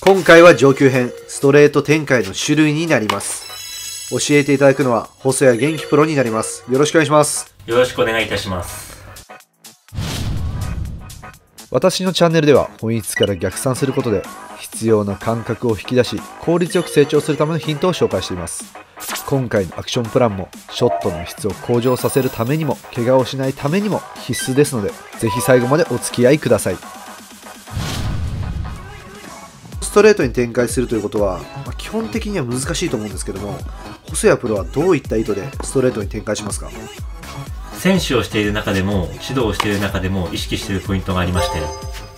今回は上級編、ストレート展開の種類になります。教えていただくのは、細谷元気プロになります。よろしくお願いします。よろしくお願いいたします。私のチャンネルでは、本質から逆算することで、必要な感覚を引き出し、効率よく成長するためのヒントを紹介しています。今回のアクションプランも、ショットの質を向上させるためにも、怪我をしないためにも必須ですので、ぜひ最後までお付き合いください。ストレートに展開するということは、まあ基本的には難しいと思うんですけども、細谷プロはどういった意図でストレートに展開しますか？選手をしている中でも、指導をしている中でも意識しているポイントがありまして、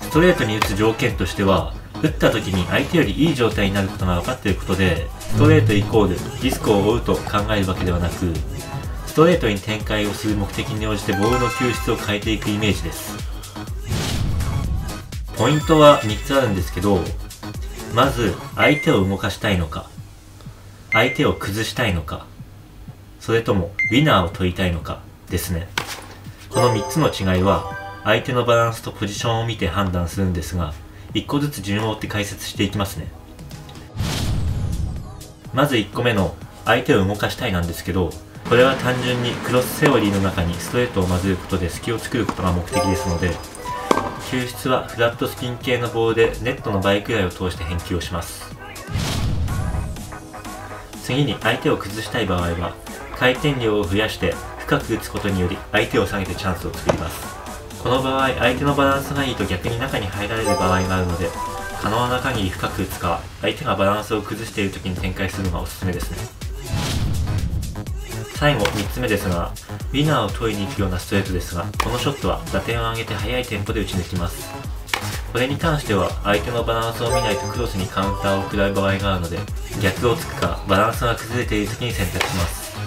ストレートに打つ条件としては、打った時に相手よりいい状態になることが分かっていることで、ストレートイコールリスクを負うと考えるわけではなく、ストレートに展開をする目的に応じてボールの球質を変えていくイメージです。ポイントは3つあるんですけど、まず相手を動かしたいのか、相手を崩したいのか、それともウィナーを取りたいのかですね。この3つの違いは相手のバランスとポジションを見て判断するんですが、1個ずつ順を追って解説していきますね。まず1個目の相手を動かしたいなんですけど、これは単純にクロスセオリーの中にストレートを混ぜることで隙を作ることが目的ですので、球質はフラットスピン系のボールでネットの倍くらいを通して返球をします。次に相手を崩したい場合は回転量を増やして深く打つことにより相手を下げてチャンスを作りますこの場合相手のバランスがいいと逆に中に入られる場合があるので可能な限り深く打つか相手がバランスを崩している時に展開するのがおすすめですね最後3つ目ですがウィナーを取りに行くようなストレートですがこのショットは打点を上げて速いテンポで打ち抜きます。これに関しては相手のバランスを見ないとクロスにカウンターを食らう場合があるので逆をつくかバランスが崩れている時に選択します。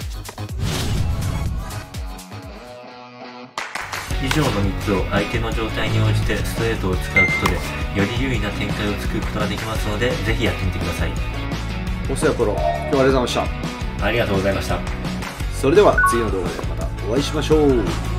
以上の3つを相手の状態に応じてストレートを使うことでより有利な展開を作ることができますのでぜひやってみてください。細谷プロ、今日はありがとうございました。ありがとうございました。それでは次の動画でまたお会いしましょう。